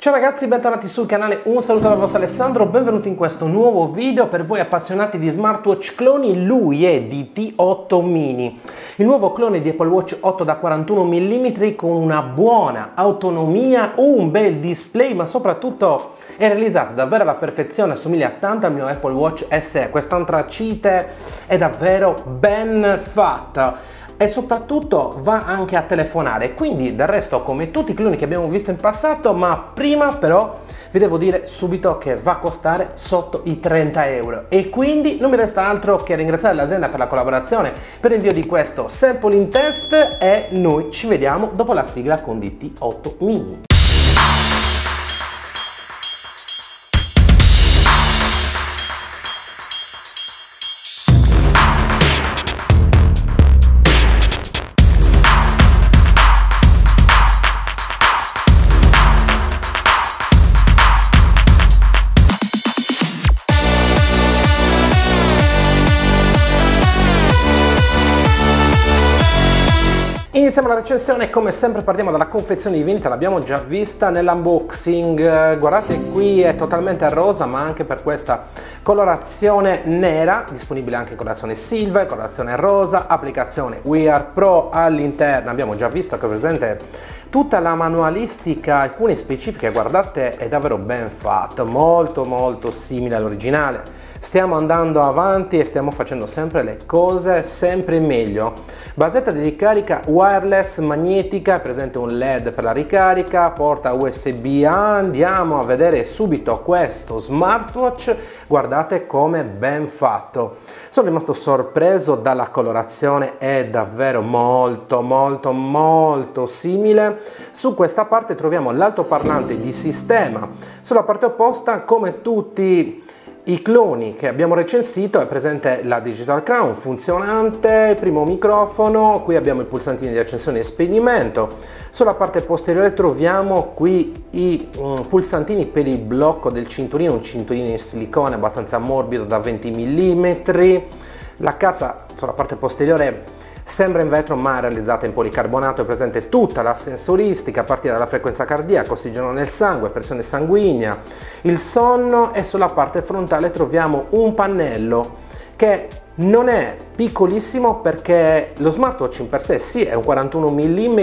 Ciao ragazzi, bentornati sul canale, un saluto dal vostro Alessandro, benvenuti in questo nuovo video per voi appassionati di smartwatch cloni, lui è di T8 Mini, il nuovo clone di Apple Watch 8 da 41 mm con una buona autonomia, un bel display ma soprattutto è realizzato davvero alla perfezione, assomiglia tanto al mio Apple Watch SE, quest'antracite è davvero ben fatta e soprattutto va anche a telefonare. Quindi del resto come tutti i cloni che abbiamo visto in passato ma prima però vi devo dire subito che va a costare sotto i 30 euro. E quindi non mi resta altro che ringraziare l'azienda per la collaborazione per l'invio di questo sampling test e noi ci vediamo dopo la sigla con DT8 mini Iniziamo la recensione, come sempre partiamo dalla confezione di vendita, l'abbiamo già vista nell'unboxing, guardate qui è totalmente rosa ma anche per questa colorazione nera, disponibile anche in colorazione silver, colorazione rosa, applicazione We Pro all'interno, abbiamo già visto che è presente tutta la manualistica, alcune specifiche, guardate è davvero ben fatto, molto molto simile all'originale stiamo andando avanti e stiamo facendo sempre le cose sempre meglio. Basetta di ricarica wireless magnetica, presente un LED per la ricarica, porta USB, andiamo a vedere subito questo smartwatch, guardate come ben fatto. Sono rimasto sorpreso dalla colorazione, è davvero molto molto molto simile. Su questa parte troviamo l'altoparlante di sistema, sulla parte opposta come tutti i cloni che abbiamo recensito è presente la Digital Crown funzionante, il primo microfono, qui abbiamo il pulsantino di accensione e spegnimento, sulla parte posteriore troviamo qui i um, pulsantini per il blocco del cinturino, un cinturino in silicone abbastanza morbido da 20 mm, la cassa sulla parte posteriore Sembra in vetro ma realizzata in policarbonato, è presente tutta la sensoristica a partire dalla frequenza cardiaca, ossigeno nel sangue, pressione sanguigna, il sonno e sulla parte frontale troviamo un pannello che non è piccolissimo perché lo smartwatch in per sé sì è un 41 mm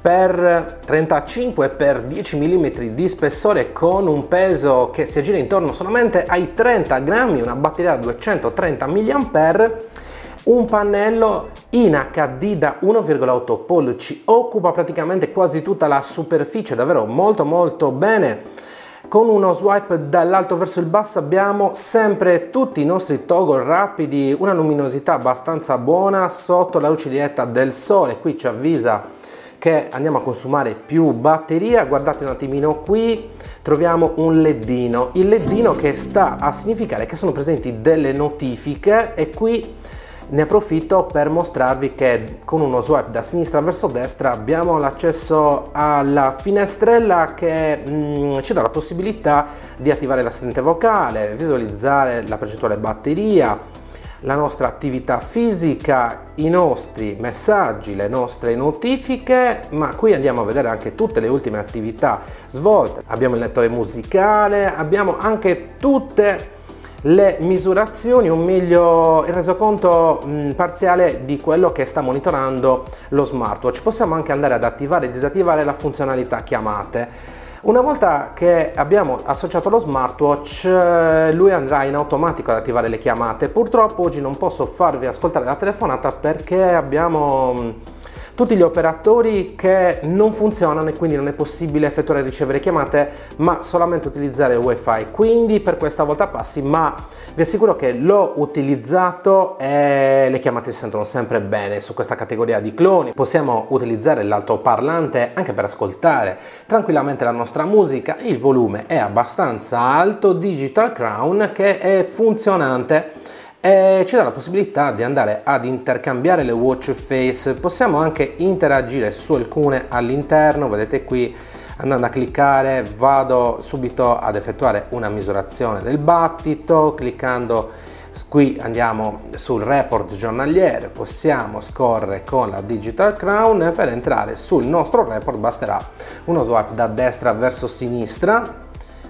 per 35 per 10 mm di spessore con un peso che si aggira intorno solamente ai 30 grammi, una batteria da 230 mAh un pannello in HD da 1,8 pollici, occupa praticamente quasi tutta la superficie, davvero molto molto bene. Con uno swipe dall'alto verso il basso abbiamo sempre tutti i nostri toggle rapidi, una luminosità abbastanza buona sotto la luce diretta del sole, qui ci avvisa che andiamo a consumare più batteria, guardate un attimino qui, troviamo un ledino, il ledino che sta a significare che sono presenti delle notifiche e qui ne approfitto per mostrarvi che con uno swipe da sinistra verso destra abbiamo l'accesso alla finestrella che mm, ci dà la possibilità di attivare l'assistente vocale, visualizzare la percentuale batteria, la nostra attività fisica, i nostri messaggi, le nostre notifiche, ma qui andiamo a vedere anche tutte le ultime attività svolte. Abbiamo il lettore musicale, abbiamo anche tutte le misurazioni o meglio il resoconto mh, parziale di quello che sta monitorando lo smartwatch. Possiamo anche andare ad attivare e disattivare la funzionalità chiamate. Una volta che abbiamo associato lo smartwatch, eh, lui andrà in automatico ad attivare le chiamate. Purtroppo oggi non posso farvi ascoltare la telefonata perché abbiamo tutti gli operatori che non funzionano e quindi non è possibile effettuare e ricevere chiamate ma solamente utilizzare il wifi. Quindi per questa volta passi ma vi assicuro che l'ho utilizzato e le chiamate si sentono sempre bene su questa categoria di cloni. Possiamo utilizzare l'altoparlante anche per ascoltare tranquillamente la nostra musica. Il volume è abbastanza alto Digital Crown che è funzionante e ci dà la possibilità di andare ad intercambiare le watch face. Possiamo anche interagire su alcune all'interno. Vedete qui andando a cliccare vado subito ad effettuare una misurazione del battito. Cliccando qui andiamo sul report giornaliere. Possiamo scorrere con la digital crown. Per entrare sul nostro report basterà uno swipe da destra verso sinistra.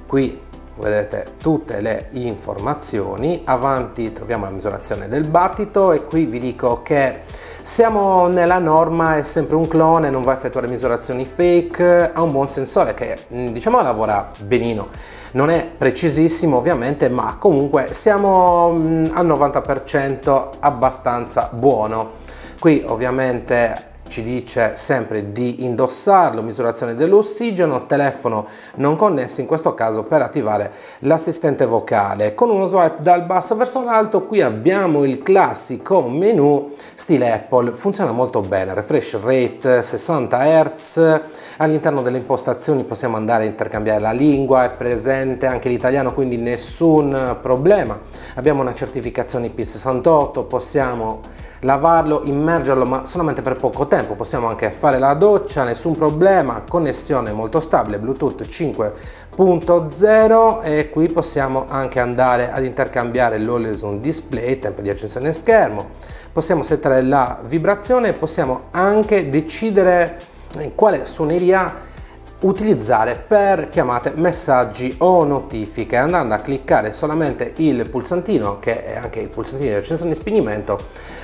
Qui vedete tutte le informazioni. Avanti troviamo la misurazione del battito e qui vi dico che siamo nella norma è sempre un clone non va a effettuare misurazioni fake ha un buon sensore che diciamo lavora benino. Non è precisissimo ovviamente ma comunque siamo mm, al 90% abbastanza buono. Qui ovviamente ci dice sempre di indossarlo, misurazione dell'ossigeno, telefono non connesso in questo caso per attivare l'assistente vocale. Con uno swipe dal basso verso l'alto qui abbiamo il classico menu stile Apple, funziona molto bene, refresh rate 60 Hz, all'interno delle impostazioni possiamo andare a intercambiare la lingua, è presente anche l'italiano quindi nessun problema. Abbiamo una certificazione IP68, possiamo lavarlo, immergerlo ma solamente per poco tempo, possiamo anche fare la doccia, nessun problema, connessione molto stabile, Bluetooth 5.0 e qui possiamo anche andare ad intercambiare l'Always Display, tempo di accensione schermo, possiamo settare la vibrazione, possiamo anche decidere quale suoneria utilizzare per chiamate, messaggi o notifiche andando a cliccare solamente il pulsantino che è anche il pulsantino di accensione e spegnimento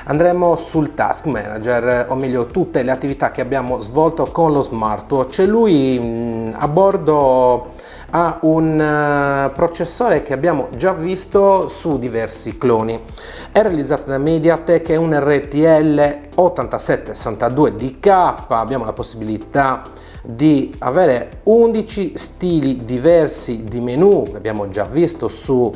andremo sul task manager o meglio tutte le attività che abbiamo svolto con lo smartwatch lui mh, a bordo ha un uh, processore che abbiamo già visto su diversi cloni. È realizzato da Mediatek è un RTL 8762DK abbiamo la possibilità di avere 11 stili diversi di menu che abbiamo già visto su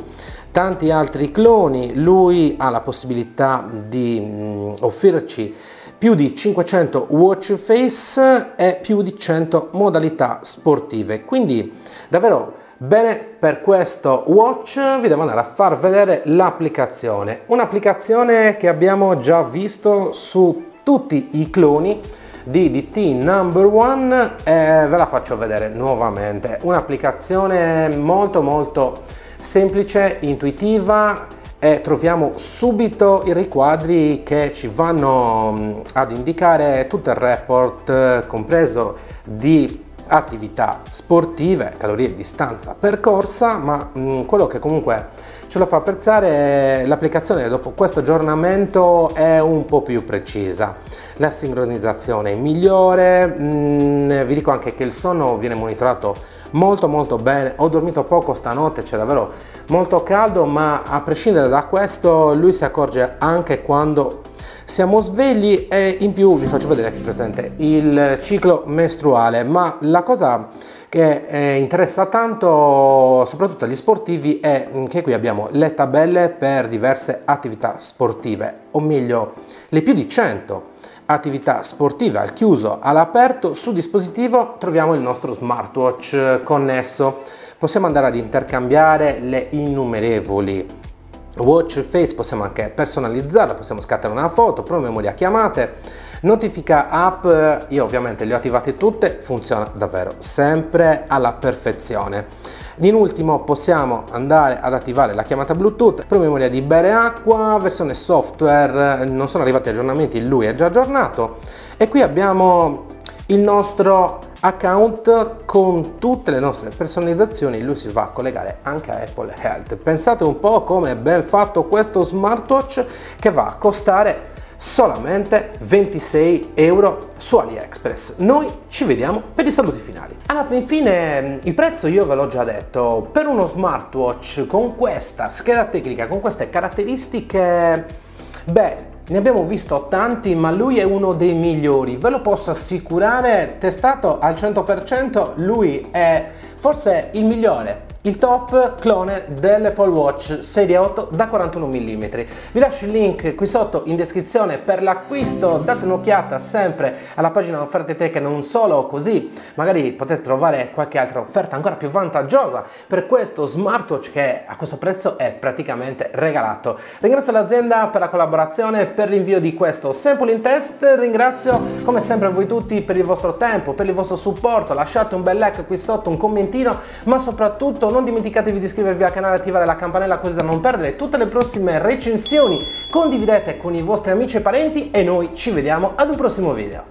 tanti altri cloni. Lui ha la possibilità di mm, offrirci più di 500 watch face e più di 100 modalità sportive. Quindi davvero bene per questo watch vi devo andare a far vedere l'applicazione. Un'applicazione che abbiamo già visto su tutti i cloni di DT Number One e ve la faccio vedere nuovamente. Un'applicazione molto molto semplice, intuitiva e troviamo subito i riquadri che ci vanno ad indicare tutto il report compreso di attività sportive, calorie, distanza percorsa, ma mh, quello che comunque ce lo fa apprezzare l'applicazione dopo questo aggiornamento è un po' più precisa. La sincronizzazione è migliore mm, vi dico anche che il sonno viene monitorato molto molto bene. Ho dormito poco stanotte c'è davvero molto caldo ma a prescindere da questo lui si accorge anche quando siamo svegli e in più vi faccio vedere che è presente il ciclo mestruale. Ma la cosa che eh, interessa tanto soprattutto agli sportivi è che qui abbiamo le tabelle per diverse attività sportive o meglio le più di 100 attività sportive al chiuso all'aperto sul dispositivo troviamo il nostro smartwatch connesso. Possiamo andare ad intercambiare le innumerevoli watch face possiamo anche personalizzarla possiamo scattare una foto promemoria chiamate notifica app io ovviamente le ho attivate tutte funziona davvero sempre alla perfezione. In ultimo possiamo andare ad attivare la chiamata Bluetooth, promemoria di bere acqua, versione software, non sono arrivati aggiornamenti, lui è già aggiornato. E qui abbiamo il nostro account con tutte le nostre personalizzazioni lui si va a collegare anche a Apple Health. Pensate un po' come è ben fatto questo smartwatch che va a costare solamente 26 euro su AliExpress. Noi ci vediamo per i saluti finali. Alla fin fine il prezzo io ve l'ho già detto, per uno smartwatch con questa scheda tecnica, con queste caratteristiche, beh, ne abbiamo visto tanti, ma lui è uno dei migliori. Ve lo posso assicurare, testato al 100%, lui è forse il migliore il top clone dell'Apple Watch serie 8 da 41 mm. Vi lascio il link qui sotto in descrizione per l'acquisto, date un'occhiata sempre alla pagina offerte tech non solo così magari potete trovare qualche altra offerta ancora più vantaggiosa per questo smartwatch che a questo prezzo è praticamente regalato. Ringrazio l'azienda per la collaborazione, per l'invio di questo sample in test, ringrazio come sempre voi tutti per il vostro tempo, per il vostro supporto, lasciate un bel like qui sotto, un commentino, ma soprattutto non dimenticatevi di iscrivervi al canale e attivare la campanella così da non perdere tutte le prossime recensioni, condividete con i vostri amici e parenti e noi ci vediamo ad un prossimo video.